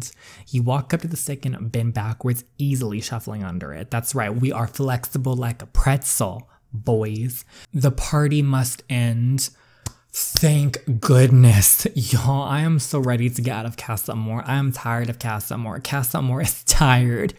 end. You walk up to the stick and bend backwards, easily shuffling under it. That's right, we are flexible like a pretzel, boys. The party must end. Thank goodness. Y'all, I am so ready to get out of Casa. I am tired of. Casa Amor is tired.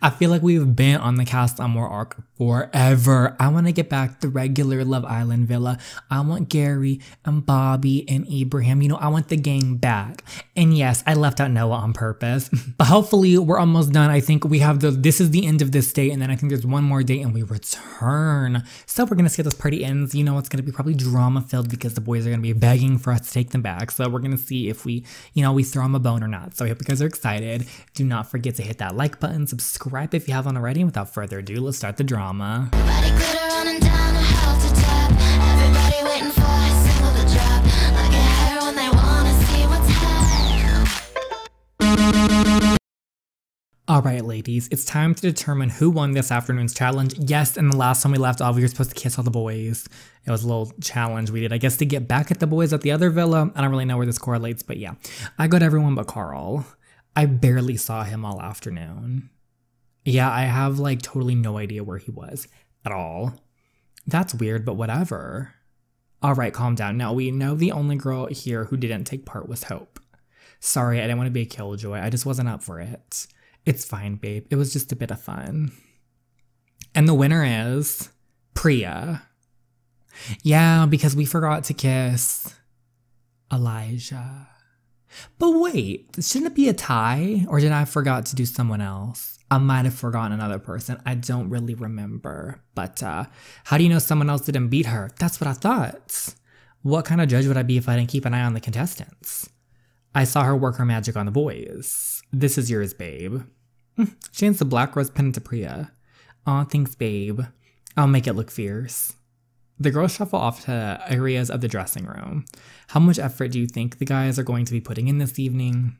I feel like we've been on the Casa Amor arc forever. I want to get back the regular Love Island villa. I want Gary and Bobby and Abraham. You know, I want the gang back. And yes, I left out Noah on purpose. but hopefully we're almost done. I think we have the this is the end of this date, and then I think there's one more date and we return. So we're gonna see how this party ends. You know, it's gonna be probably drama filled because the boys are gonna be begging for us to take them back. So we're gonna see if we, you know, we throw them a bone or not. So I hope you guys are excited. Do not forget to hit that like button, subscribe if you haven't already. And without further ado, let's start the drama drama. Alright, ladies, it's time to determine who won this afternoon's challenge. Yes, and the last time we left off, we were supposed to kiss all the boys. It was a little challenge we did, I guess, to get back at the boys at the other villa. I don't really know where this correlates, but yeah. I got everyone but Carl. I barely saw him all afternoon. Yeah, I have like totally no idea where he was at all. That's weird, but whatever. All right, calm down. Now, we know the only girl here who didn't take part was Hope. Sorry, I didn't want to be a killjoy. I just wasn't up for it. It's fine, babe. It was just a bit of fun. And the winner is Priya. Yeah, because we forgot to kiss Elijah. But wait, shouldn't it be a tie? Or did I forgot to do someone else? I might have forgotten another person. I don't really remember. But uh, how do you know someone else didn't beat her? That's what I thought. What kind of judge would I be if I didn't keep an eye on the contestants? I saw her work her magic on the boys. This is yours, babe. Hmm, she hands the black rose pendant to Priya. Aw, thanks, babe. I'll make it look fierce. The girls shuffle off to areas of the dressing room. How much effort do you think the guys are going to be putting in this evening?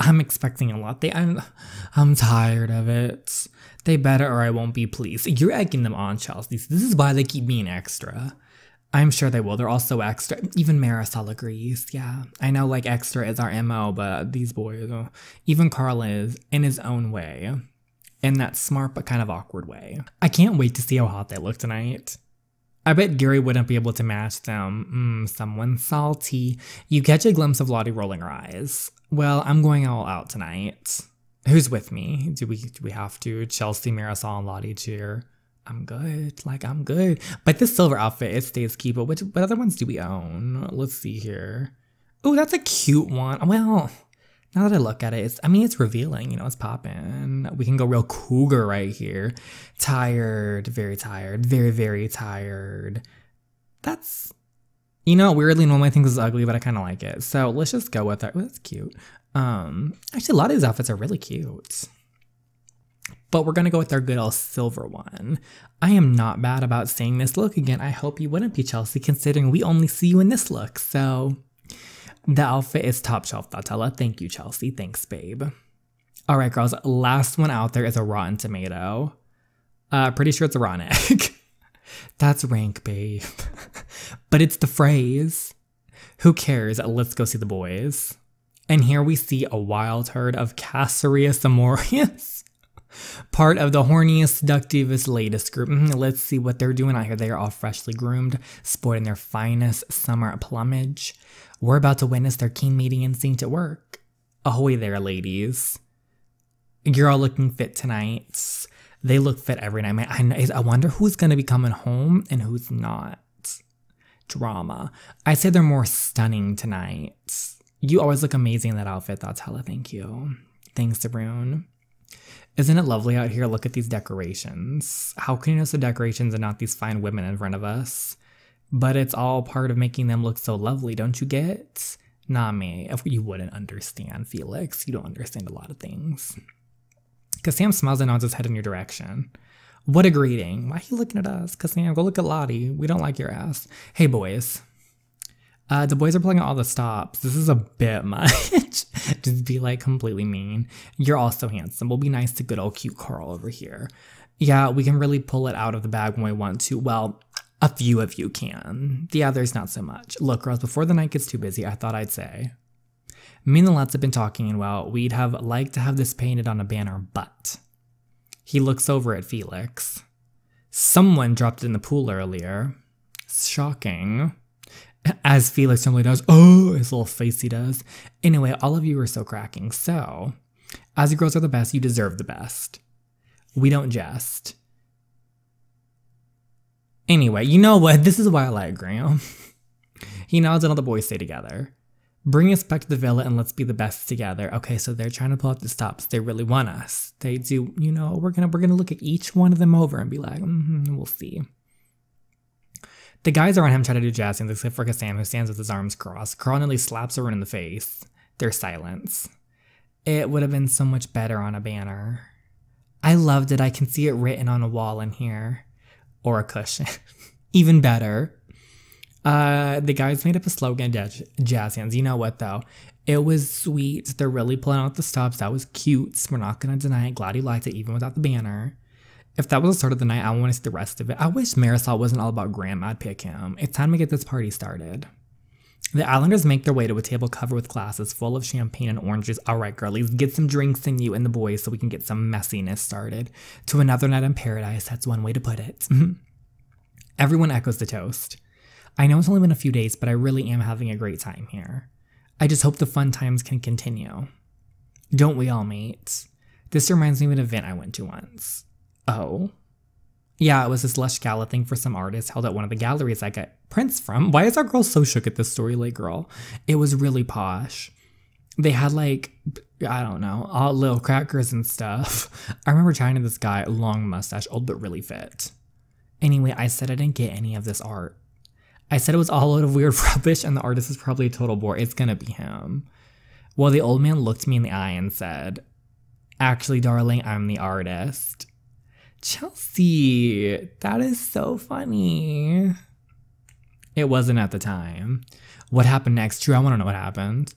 I'm expecting a lot. They, I'm, I'm tired of it. They better or I won't be pleased. You're egging them on, Chelsea. This is why they keep being extra. I'm sure they will. They're all so extra. Even Marisol agrees. Yeah, I know like extra is our MO, but these boys, oh, even Carl is in his own way, in that smart but kind of awkward way. I can't wait to see how hot they look tonight. I bet Gary wouldn't be able to match them. Mmm, someone salty. You catch a glimpse of Lottie rolling her eyes. Well, I'm going all out tonight. Who's with me? Do we do we have to? Chelsea, Marisol, and Lottie cheer. I'm good. Like I'm good. But this silver outfit, it stays key. But which what other ones do we own? Let's see here. Oh, that's a cute one. Well, now that I look at it, it's I mean it's revealing, you know, it's popping. We can go real cougar right here. Tired, very tired, very, very tired. That's you know, weirdly, normally I think this is ugly, but I kind of like it. So let's just go with it. Oh, that's cute. Um, actually, a lot of these outfits are really cute. But we're gonna go with our good old silver one. I am not bad about seeing this look again. I hope you wouldn't be Chelsea, considering we only see you in this look. So the outfit is top shelf, Datella. Thank you, Chelsea. Thanks, babe. All right, girls. Last one out there is a rotten tomato. Uh, pretty sure it's a rotten egg. That's rank, babe. but it's the phrase. Who cares? Let's go see the boys. And here we see a wild herd of Cassarius amorius, part of the horniest, seductivest, latest group. Mm, let's see what they're doing out here. They are all freshly groomed, sporting their finest summer plumage. We're about to witness their keen meeting instinct at work. Ahoy there, ladies. You're all looking fit tonight. They look fit every night. I, I wonder who's going to be coming home and who's not. Drama. I'd say they're more stunning tonight. You always look amazing in that outfit. That's hella thank you. Thanks, Sabrune. Isn't it lovely out here? Look at these decorations. How can you notice the decorations and not these fine women in front of us? But it's all part of making them look so lovely, don't you get? Not me. If you wouldn't understand, Felix. You don't understand a lot of things. Because Sam smiles and nods his head in your direction. What a greeting. Why are you looking at us? Because Sam, go look at Lottie. We don't like your ass. Hey, boys. Uh, the boys are pulling all the stops. This is a bit much. Just be like completely mean. You're all so handsome. We'll be nice to good old cute Carl over here. Yeah, we can really pull it out of the bag when we want to. Well, a few of you can. The others, not so much. Look, girls, before the night gets too busy, I thought I'd say Me and the lads have been talking, and well, we'd have liked to have this painted on a banner, but he looks over at Felix. Someone dropped it in the pool earlier. Shocking. As Felix normally does. Oh, his little face he does. Anyway, all of you are so cracking. So, as you girls are the best, you deserve the best. We don't jest. Anyway, you know what? This is why I like Graham. he nods and all the boys stay together. Bring us back to the villa and let's be the best together. Okay, so they're trying to pull out the stops. They really want us. They do, you know, we're gonna we're gonna look at each one of them over and be like, mm-hmm, we'll see. The guys around him try to do jazz hands except for Kassan, who stands with his arms crossed. Carl nearly slaps her in the face. There's silence. It would have been so much better on a banner. I loved it. I can see it written on a wall in here. Or a cushion. Even better. Uh, the guys made up a slogan, jazz, jazz hands. You know what though? It was sweet. They're really pulling out the stops. That was cute. We're not gonna deny it. Glad you liked it, even without the banner. If that was the start of the night, I want to see the rest of it. I wish Marisol wasn't all about Graham. I'd pick him. It's time to get this party started. The Islanders make their way to a table covered with glasses full of champagne and oranges. All right, girlies, get some drinks in you and the boys so we can get some messiness started. To another night in paradise, that's one way to put it. Everyone echoes the toast. I know it's only been a few days, but I really am having a great time here. I just hope the fun times can continue. Don't we all, mates? This reminds me of an event I went to once. Oh? Yeah, it was this lush gala thing for some artist held at one of the galleries I got prints from. Why is our girl so shook at this story, like girl? It was really posh. They had like, I don't know, all little crackers and stuff. I remember chatting to this guy, long mustache, old but really fit. Anyway, I said I didn't get any of this art. I said it was all a of weird rubbish and the artist is probably a total bore. It's gonna be him. Well, the old man looked me in the eye and said, Actually, darling, I'm the artist. Chelsea, that is so funny. It wasn't at the time. What happened next? True, I want to know what happened.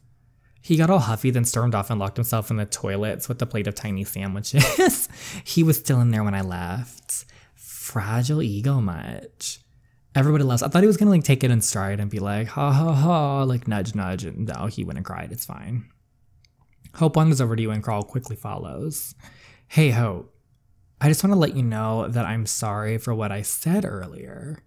He got all huffy, then stormed off and locked himself in the toilets with a plate of tiny sandwiches. he was still in there when I left. Fragile ego much. Everybody loves. I thought he was gonna like take it in stride and be like, ha ha ha, like nudge nudge, and no, he went and cried. It's fine. Hope wanders over to you and Carl quickly follows. Hey Hope, I just want to let you know that I'm sorry for what I said earlier.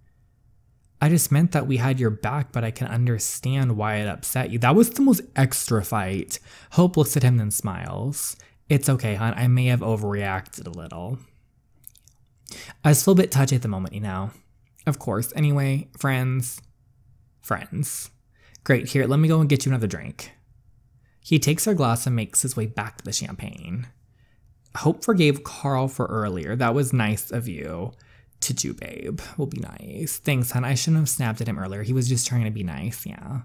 I just meant that we had your back, but I can understand why it upset you. That was the most extra fight. Hope looks at him then smiles. It's okay, hon. I may have overreacted a little. I was a little bit touchy at the moment, you know. Of course. Anyway, friends. Friends. Great, here, let me go and get you another drink. He takes her glass and makes his way back to the champagne. Hope forgave Carl for earlier. That was nice of you to do, babe. Will be nice. Thanks, hon. I shouldn't have snapped at him earlier. He was just trying to be nice, yeah.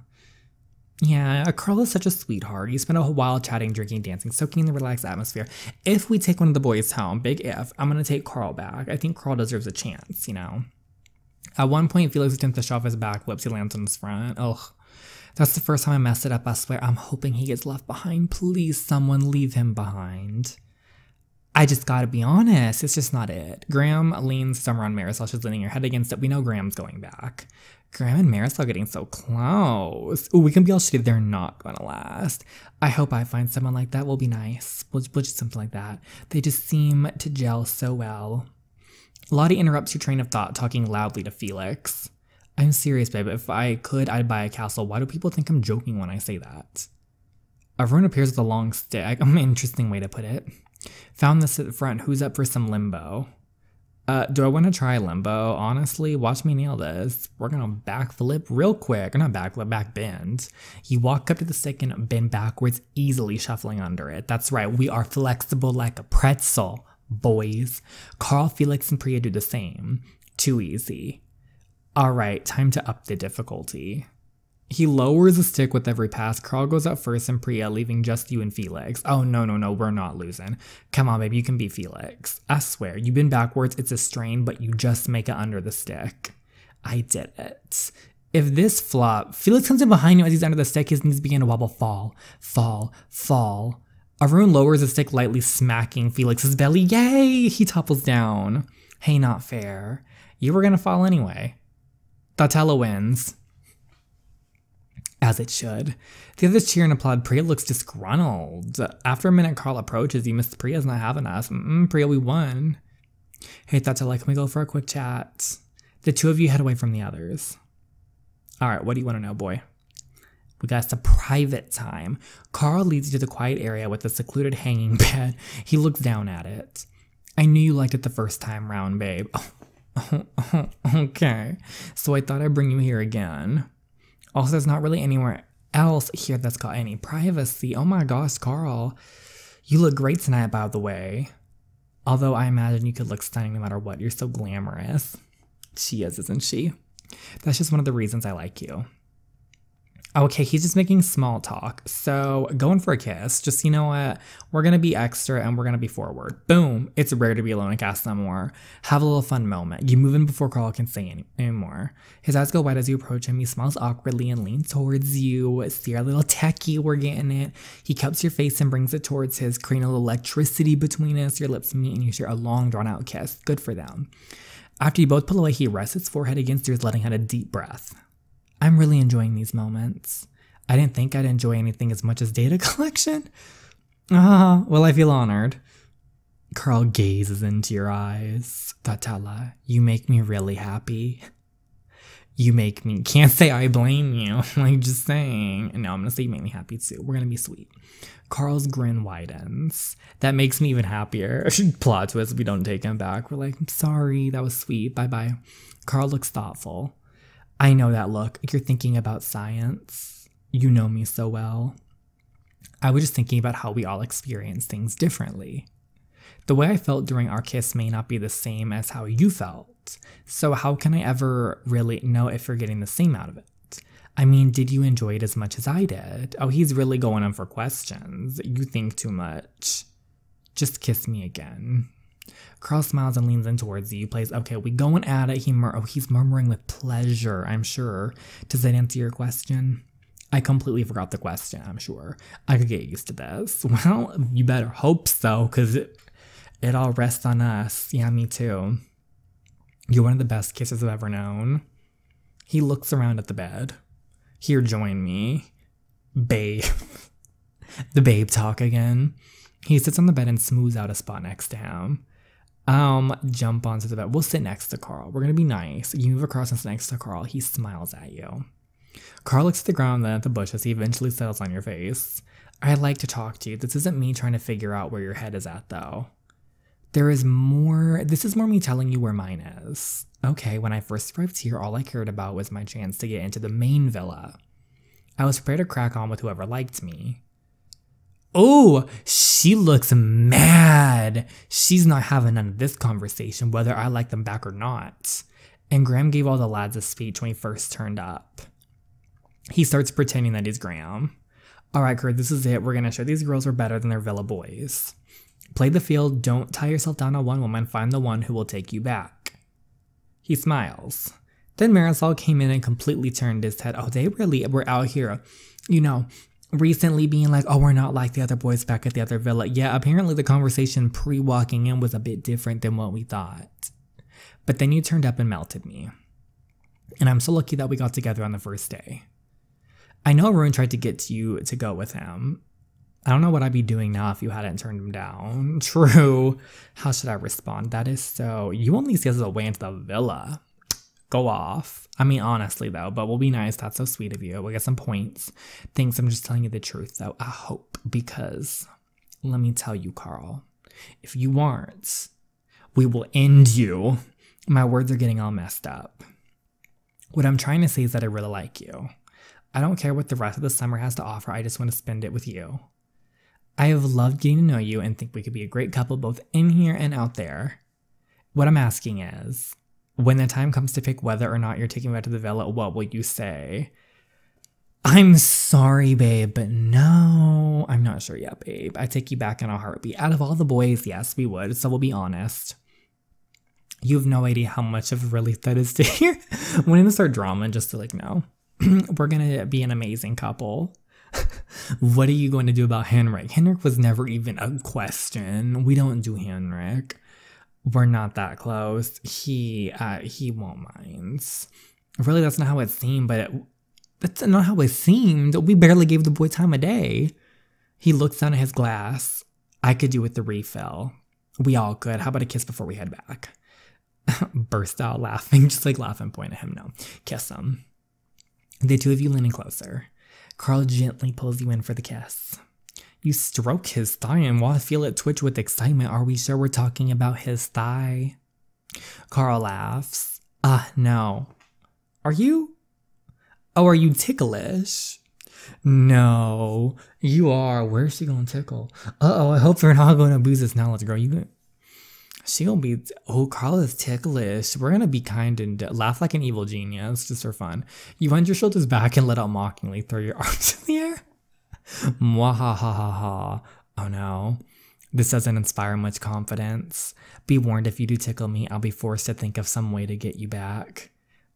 Yeah, Carl is such a sweetheart. He spent a while chatting, drinking, dancing, soaking in the relaxed atmosphere. If we take one of the boys home, big if, I'm gonna take Carl back. I think Carl deserves a chance, you know? At one point, Felix attempts to shove his back flips, he lands on his front. Ugh. That's the first time I messed it up, I swear. I'm hoping he gets left behind. Please, someone leave him behind. I just gotta be honest, it's just not it. Graham leans somewhere on Marisol. She's leaning her head against it. We know Graham's going back. Graham and Marisol getting so close. Ooh, we can be all shitty. They're not gonna last. I hope I find someone like that. Will be nice. We'll, we'll do something like that. They just seem to gel so well. Lottie interrupts your train of thought, talking loudly to Felix. I'm serious, babe. If I could, I'd buy a castle. Why do people think I'm joking when I say that? Everyone appears with a long stick. I'm an interesting way to put it. Found this at the front. Who's up for some limbo? Uh, do I want to try limbo? Honestly, watch me nail this. We're gonna backflip real quick. Or not backflip, back bend. You walk up to the stick and bend backwards, easily shuffling under it. That's right, we are flexible like a pretzel, boys. Carl, Felix, and Priya do the same. Too easy. Alright, time to up the difficulty. He lowers the stick with every pass. Carl goes out first and Priya, leaving just you and Felix. Oh, no, no, no, we're not losing. Come on, baby, you can be Felix. I swear, you've been backwards, it's a strain, but you just make it under the stick. I did it. If this flop, Felix comes in behind you as he's under the stick, his knees begin to wobble. Fall, fall, fall. Arun lowers the stick lightly, smacking Felix's belly. Yay! He topples down. Hey, not fair. You were gonna fall anyway. Tatella wins. As it should. The others cheer and applaud. Priya looks disgruntled. After a minute, Carl approaches you. Miss Priya's not having us. Mm-mm, Priya, we won. Hey, Tatala, can we go for a quick chat? The two of you head away from the others. All right, what do you want to know, boy? We got some private time. Carl leads you to the quiet area with the secluded hanging bed. He looks down at it. I knew you liked it the first time round, babe. Oh, okay. So I thought I'd bring you here again. Also, there's not really anywhere else here that's got any privacy. Oh my gosh, Carl. You look great tonight, by the way. Although I imagine you could look stunning no matter what. You're so glamorous. She is, isn't she? That's just one of the reasons I like you. Okay, he's just making small talk. So going for a kiss. Just you know what? We're gonna be extra and we're gonna be forward. Boom. It's rare to be alone in Casa Amor. Have a little fun moment. You move in before Carl can say any anymore. His eyes go wide as you approach him. He smiles awkwardly and leans towards you. See our little techie, we're getting it. He cups your face and brings it towards his, creating a little electricity between us. Your lips meet and you share a long drawn out kiss. Good for them. After you both pull away, he rests his forehead against yours, letting out a deep breath. I'm really enjoying these moments. I didn't think I'd enjoy anything as much as data collection. Ah, well, I feel honored. Carl gazes into your eyes. Tatala, you make me really happy. You make me, can't say I blame you, like just saying. No, I'm gonna say you make me happy too. We're gonna be sweet. Carl's grin widens. That makes me even happier. Plot twist, we don't take him back. We're like, sorry, that was sweet. Bye bye. Carl looks thoughtful. I know that look. You're thinking about science. You know me so well. I was just thinking about how we all experience things differently. The way I felt during our kiss may not be the same as how you felt. So, how can I ever really know if you're getting the same out of it? I mean, did you enjoy it as much as I did? Oh, he's really going on for questions. You think too much. Just kiss me again. Carl smiles and leans in towards you. Plays, okay, we going at it. He mur- oh, he's murmuring with pleasure, I'm sure. Does that answer your question? I completely forgot the question, I'm sure. I could get used to this. Well, you better hope so, because it, it all rests on us. Yeah, me too. You're one of the best kisses I've ever known. He looks around at the bed. Here, join me. Babe. the babe talk again. He sits on the bed and smooths out a spot next to him. Um, jump onto the bed. We'll sit next to Carl. We're gonna be nice. You move across and sit next to Carl. He smiles at you. Carl looks at the ground, then at the bushes. He eventually settles on your face. I'd like to talk to you. This isn't me trying to figure out where your head is at, though. There is more. This is more me telling you where mine is. Okay, when I first arrived here, all I cared about was my chance to get into the main villa. I was prepared to crack on with whoever liked me. Oh, she looks mad. She's not having none of this conversation, whether I like them back or not. And Graham gave all the lads a speech when he first turned up. He starts pretending that he's Graham. All right, Kurt, this is it. We're going to show these girls we're better than their villa boys. Play the field, don't tie yourself down on one woman, find the one who will take you back. He smiles. Then Marisol came in and completely turned his head. Oh, they really were out here, you know, recently being like, oh, we're not like the other boys back at the other villa. Yeah, apparently the conversation pre walking in was a bit different than what we thought. But then you turned up and melted me. And I'm so lucky that we got together on the first day. I know Arun tried to get you to go with him. I don't know what I'd be doing now if you hadn't turned him down. True. How should I respond? That is so. You only see us a way into the villa go off. I mean, honestly, though, but we'll be nice. That's so sweet of you. We'll get some points. Thanks. I'm just telling you the truth, though. I hope, because let me tell you, Carl, if you aren't, we will end you. My words are getting all messed up. What I'm trying to say is that I really like you. I don't care what the rest of the summer has to offer, I just want to spend it with you. I have loved getting to know you and think we could be a great couple both in here and out there. What I'm asking is, when the time comes to pick whether or not you're taking back to the villa, what will you say? I'm sorry, babe, but no, I'm not sure yet, babe. I take you back in a heartbeat. Out of all the boys, yes, we would. So we'll be honest. You have no idea how much of a relief that is to hear. We're gonna start drama just to like, no, we're gonna be an amazing couple. what are you going to do about Henrik? Henrik was never even a question. We don't do Henrik we're not that close. He uh he won't mind. Really, that's not how it seemed, but it, That's not how it seemed. We barely gave the boy time of day. He looks down at his glass. I could do with the refill. We all could. How about a kiss before we head back? Burst out laughing, just like laugh and point at him. No, kiss him. The two of you leaning closer. Carl gently pulls you in for the kiss. You stroke his thigh and while I feel it twitch with excitement. Are we sure we're talking about his thigh? Carl laughs. Ah, uh, no. Are you? Oh, are you ticklish? No, you are. Where's she gonna tickle? Uh oh, I hope they're not gonna abuse this knowledge, girl. You she gonna be oh Carl is ticklish. We're gonna be kind and laugh like an evil genius just for fun. You wind your shoulders back and let out mockingly, throw your arms in the air. Mwahahaha. Oh no. This doesn't inspire much confidence. Be warned if you do tickle me, I'll be forced to think of some way to get you back.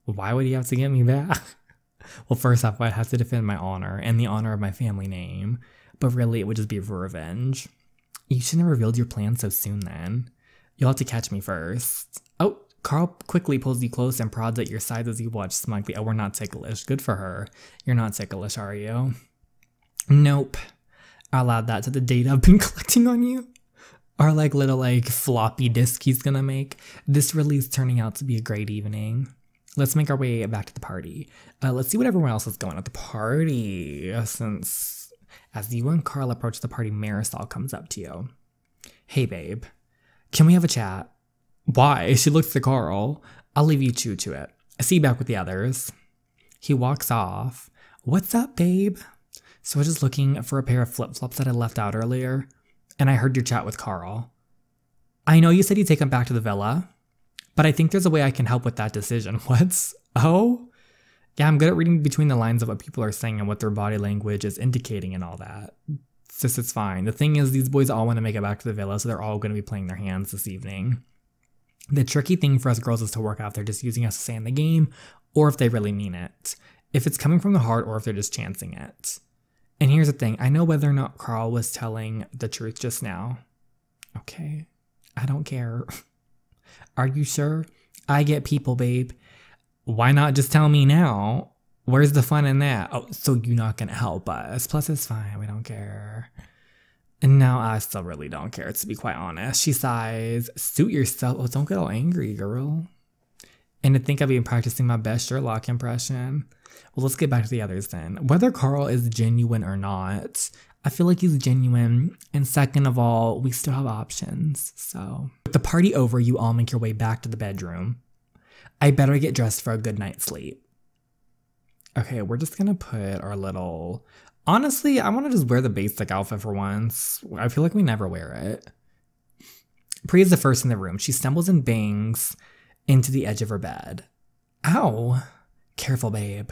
Why would you have to get me back? well, first off, I'd have to defend my honor and the honor of my family name. But really, it would just be for revenge. You shouldn't have revealed your plan so soon then. You'll have to catch me first. Oh, Carl quickly pulls you close and prods at your sides as you watch smugly. Oh, we're not ticklish. Good for her. You're not ticklish, are you? Nope. I'll add that to the data I've been collecting on you. Our like little like floppy disk he's gonna make. This really is turning out to be a great evening. Let's make our way back to the party. Uh, let's see what everyone else is going at the party. Since as you and Carl approach the party, Marisol comes up to you. Hey babe, can we have a chat? Why? She looks to Carl. I'll leave you two to it. I see you back with the others. He walks off. What's up, babe? So I was just looking for a pair of flip flops that I left out earlier, and I heard your chat with Carl. I know you said you'd take them back to the villa, but I think there's a way I can help with that decision. What's. Oh? Yeah, I'm good at reading between the lines of what people are saying and what their body language is indicating and all that. Just, it's fine. The thing is, these boys all want to make it back to the villa, so they're all going to be playing their hands this evening. The tricky thing for us girls is to work out if they're just using us to say in the game, or if they really mean it. If it's coming from the heart, or if they're just chancing it. And here's the thing I know whether or not Carl was telling the truth just now. Okay, I don't care. Are you sure? I get people, babe. Why not just tell me now? Where's the fun in that? Oh, so you're not gonna help us. Plus, it's fine. We don't care. And now I still really don't care, to be quite honest. She sighs, suit yourself. Oh, don't get all angry, girl. And to think I've been practicing my best Sherlock impression. Well, let's get back to the others then. Whether Carl is genuine or not, I feel like he's genuine. And second of all, we still have options. So, with the party over, you all make your way back to the bedroom. I better get dressed for a good night's sleep. Okay, we're just gonna put our little. Honestly, I wanna just wear the basic outfit for once. I feel like we never wear it. Priya's the first in the room. She stumbles and bangs into the edge of her bed. Ow! Careful, babe.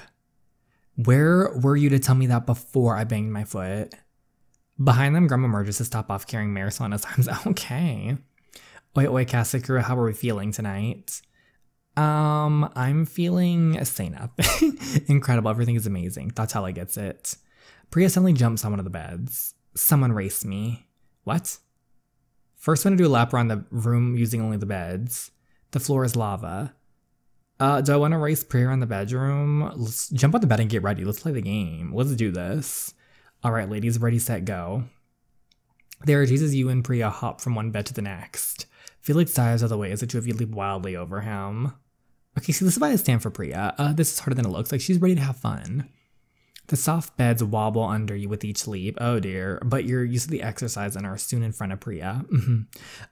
Where were you to tell me that before I banged my foot? Behind them, Graham emerges to stop off carrying Marisol in his arms. Okay. Oi, oi, Casa Amor, how are we feeling tonight? Um, I'm feeling sane up. Incredible. Everything is amazing. Tatala gets it. Priya suddenly jumps on one of the beds. Someone raced me. What? First, I'm gonna do a lap around the room using only the beds. The floor is lava. Uh, do I want to race Priya in the bedroom? Let's jump on the bed and get ready. Let's play the game. Let's do this. All right, ladies, ready, set, go. There, Jesus, you and Priya hop from one bed to the next. Felix dives out of the way as the two of you leap wildly over him. Okay, see, this is why I stand for Priya. Uh, this is harder than it looks like. She's ready to have fun. The soft beds wobble under you with each leap. Oh dear, but you're used to the exercise and are soon in front of Priya. Mm-hmm.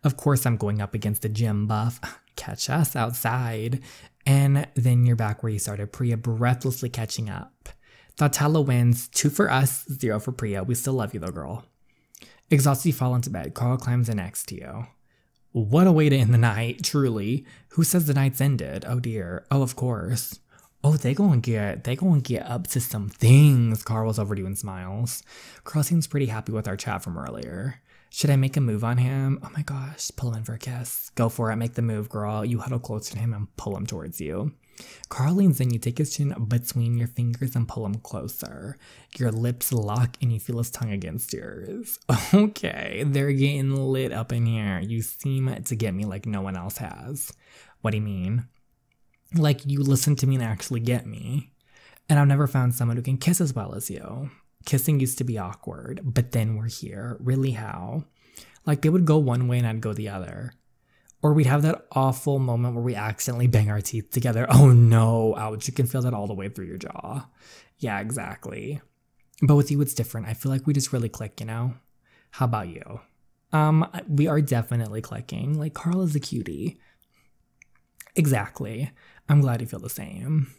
of course, I'm going up against the gym buff. Catch us outside. And then you're back where you started, Priya breathlessly catching up. Tatala wins, two for us, zero for Priya. We still love you though, girl. Exhausted, you fall into bed. Carl climbs in next to you. What a way to end the night, truly. Who says the night's ended? Oh dear. Oh, of course. Oh, they gonna get they gonna get up to some things. Carl's over to you smiles. Carl seems pretty happy with our chat from earlier. Should I make a move on him? Oh my gosh, pull him in for a kiss. Go for it, make the move, girl. You huddle close to him and pull him towards you. Carl leans in, you take his chin between your fingers and pull him closer. Your lips lock and you feel his tongue against yours. Okay, they're getting lit up in here. You seem to get me like no one else has. What do you mean? Like you listen to me and actually get me. And I've never found someone who can kiss as well as you. Kissing used to be awkward, but then we're here. Really, how? Like they would go one way and I'd go the other. Or we'd have that awful moment where we accidentally bang our teeth together. Oh no, ouch, you can feel that all the way through your jaw. Yeah, exactly. But with you, it's different. I feel like we just really click, you know? How about you? Um, we are definitely clicking. Like, Carl is a cutie. Exactly. I'm glad you feel the same.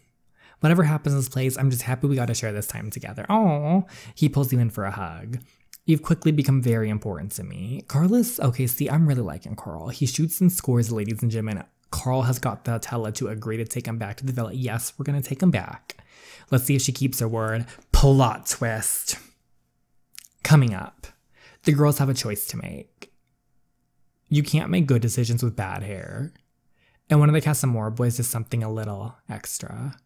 Whatever happens in this place, I'm just happy we got to share this time together. Oh, he pulls you in for a hug. You've quickly become very important to me. Carlos, okay, see, I'm really liking Carl. He shoots and scores ladies and gentlemen. Carl has got the Tella to agree to take him back to the villa. Yes, we're gonna take him back. Let's see if she keeps her word. Plot twist. Coming up, the girls have a choice to make. You can't make good decisions with bad hair. And one of the Casa Amor boys is something a little extra.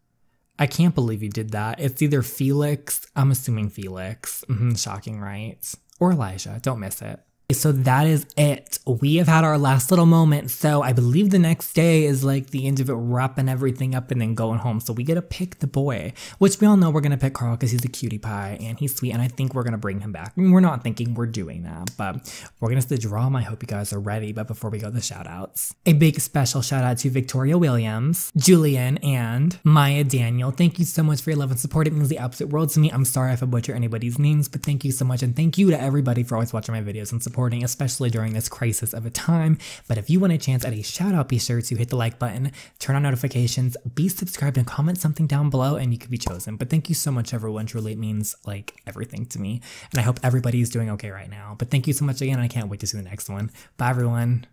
I can't believe you did that. It's either Felix, I'm assuming Felix. Mm-hmm, shocking, right? Or Elijah. Don't miss it. So that is it. We have had our last little moment. So I believe the next day is like the end of it, wrapping everything up and then going home. So we get to pick the boy, which we all know we're going to pick Carl because he's a cutie pie and he's sweet. And I think we're going to bring him back. I mean, we're not thinking we're doing that, but we're going to the drama. I hope you guys are ready. But before we go, the shout outs. A big special shout out to Victoria Williams, Julian, and Maya Daniel. Thank you so much for your love and support. It means the absolute world to me. I'm sorry if I butcher anybody's names, but thank you so much. And thank you to everybody for always watching my videos and supporting supporting, especially during this crisis of a time. But if you want a chance at a shout out, be sure to hit the like button, turn on notifications, be subscribed, and comment something down below, and you could be chosen. But thank you so much, everyone. Truly, it means like everything to me. And I hope everybody is doing okay right now. But thank you so much again. I can't wait to see the next one. Bye, everyone.